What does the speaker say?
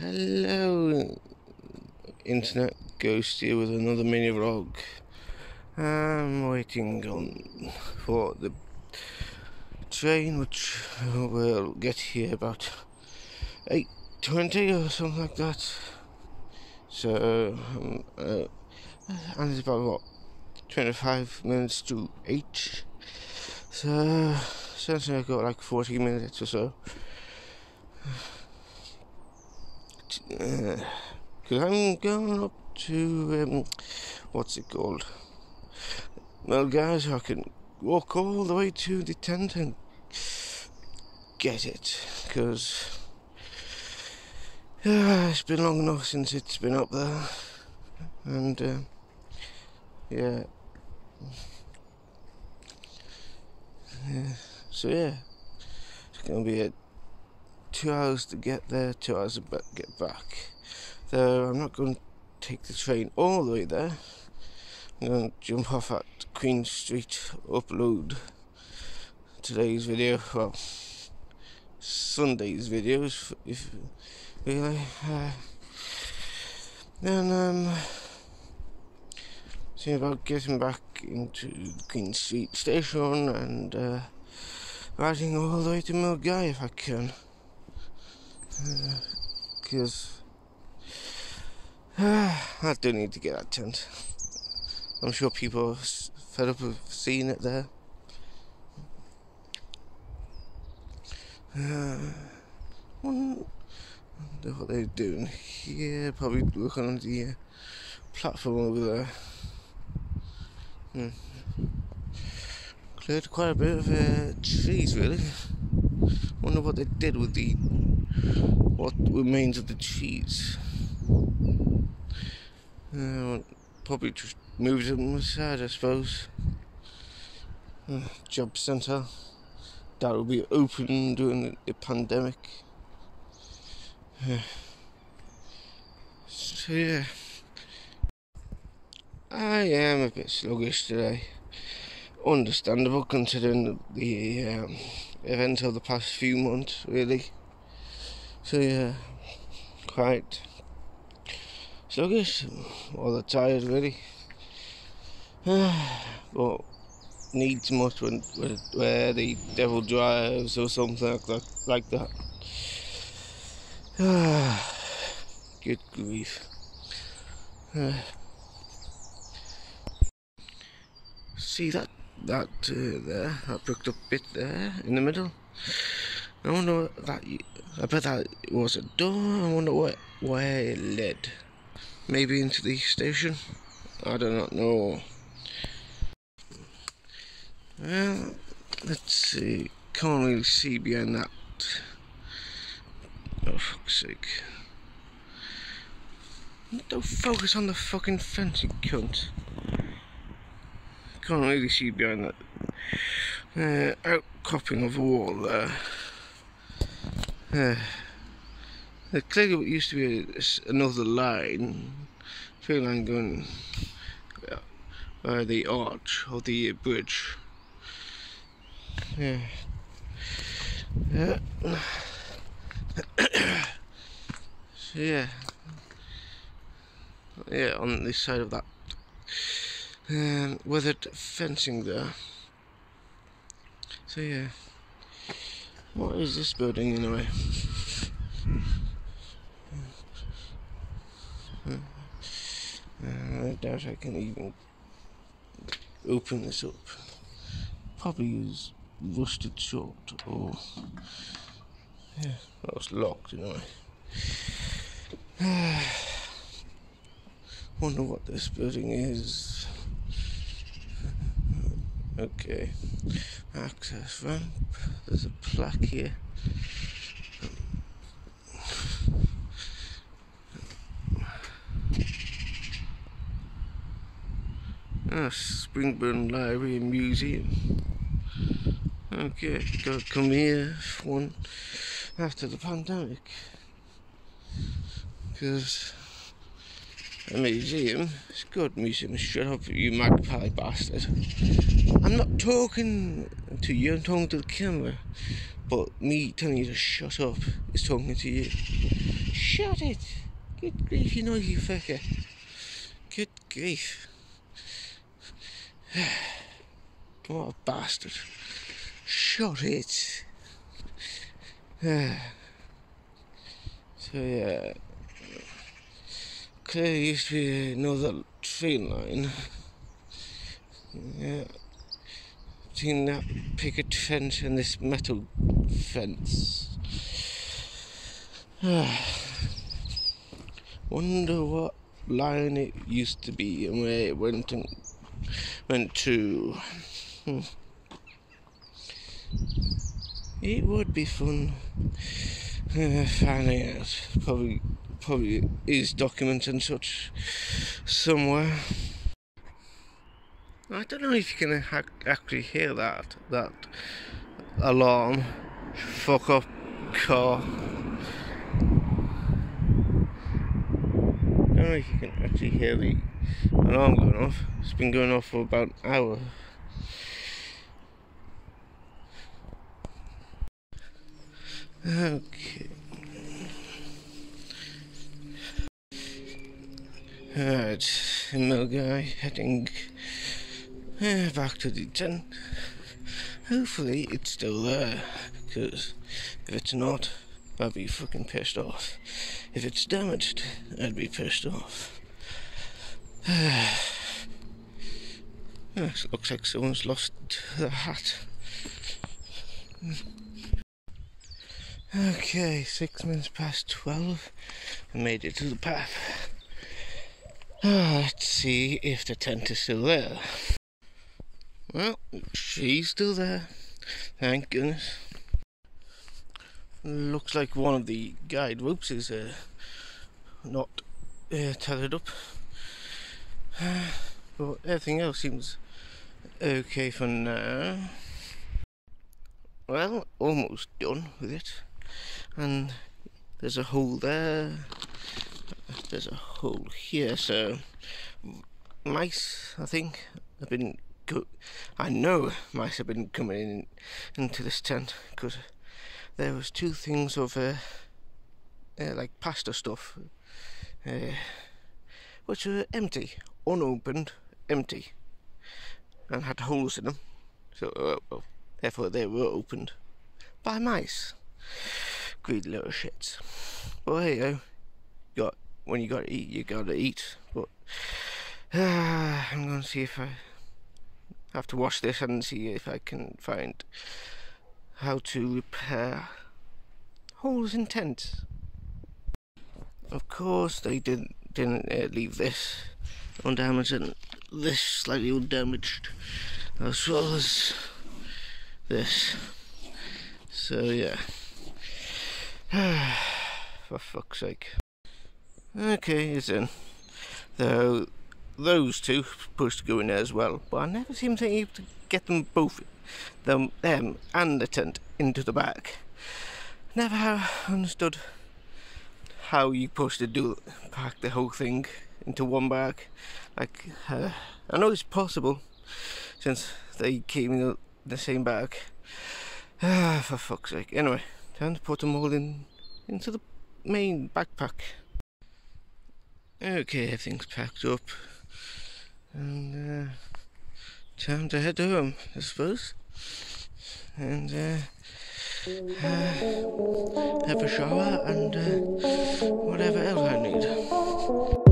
Hello, Internet Ghost here with another mini vlog. I'm waiting on for the train, which will get here about eight twenty or something like that. So, um, uh, and it's about what twenty-five minutes to eight. So, essentially, I've got like forty minutes or so because uh, I'm going up to um, what's it called? Well, guys, I can walk all the way to the tent and get it because uh, it's been long enough since it's been up there, and uh, yeah. yeah. So yeah, it's gonna be a two hours to get there, two hours to get back. So I'm not going to take the train all the way there. I'm going to jump off at Queen Street, upload today's video, well, Sunday's videos, if really. Uh, then, um, see about getting back into Queen Street station and uh, riding all the way to Milngavie if I can because uh, I do need to get that tent. I'm sure people are fed up of seeing it there. Uh, wonder what they're doing here. Probably working on the uh, platform over there. Hmm. Cleared quite a bit of uh, trees, really. Wonder what they did with the what remains of the cheese. Uh, probably just moved it aside, I suppose. Uh, job centre that will be open during the pandemic. Uh, so yeah, I am a bit sluggish today. Understandable considering the um, events of the past few months, really. So yeah, quite sluggish, all the tired really. but needs must when, where the devil drives or something like that. Like that. Good grief. See that that uh, there, that brooked up bit there in the middle. I wonder what that. I bet that was a door. I wonder what where it led. Maybe into the station. I do not know. Well, let's see. Can't really see behind that. Oh fuck's sake! Don't focus on the fucking fence, you cunt can't really see behind that uh, outcropping of wall there. Uh, there clearly used to be a, another line, trail line going by the arch of the bridge. Yeah. Yeah. so yeah. Yeah, on this side of that um, weathered fencing there. So yeah, what is this building anyway? Uh, I doubt I can even open this up. Probably use rusted short or yeah, that was locked anyway. Wonder what this building is. Okay, access ramp. There's a plaque here. Ah, Springburn Library and Museum. Okay, gotta come here one after the pandemic. Because a museum. It's good museum. Shut up, you magpie bastard. I'm not talking to you, I'm talking to the camera. But me telling you to shut up is talking to you. Shut it! Good grief, you noisy fucker. Good grief. what a bastard. Shut it. so yeah. Clearly used to be another train line. Yeah. Between that picket fence and this metal fence. Wonder what line it used to be and where it went and went to. Hmm. It would be fun uh, finding out. Probably, probably is documents and such somewhere. I don't know if you can ha- actually hear that that alarm. Fuck up car. I don't know if you can actually hear the alarm going off. It's been going off for about an hour. Okay. Alright, Milngavie heading back to the tent. Hopefully it's still there, because if it's not, I'd be fucking pissed off. Er if it's damaged, I'd be pissed off. looks like someone's lost the hat. Okay, six minutes past twelve. I made it to the path. Let's see if the tent is still there. Well, she's still there. Thank goodness. Looks like one of the guide ropes is uh, not uh, tethered up. but everything else seems okay for now. Well, almost done with it and there's a hole there there's a hole here so mice I think have been go I know mice have been coming in into this tent because there was two things of uh, uh, like pasta stuff uh, which were empty unopened empty and had holes in them so uh, well, therefore they were opened by mice greedy little shits. Well, hey, yo, got when you gotta eat, you gotta eat. But uh, I'm gonna see if I have to wash this and see if I can find how to repair holes in tents. Of course, they didn't didn't uh, leave this undamaged and this slightly undamaged, as well as this. So yeah. For fuck's sake. Okay, it's in. Though those two supposed to go in there as well, but I never seem to be able to get them both, them, them and the tent, into the back. Never have understood how you supposed to do pack the whole thing into one bag. Like, uh, I know it's possible since they came in the same bag. Ah, for fuck's sake. Anyway. Time to put them all in into the main backpack. Okay, everything's packed up. And uh, time to head home, I suppose. And uh, uh, have a shower and uh, whatever else I need.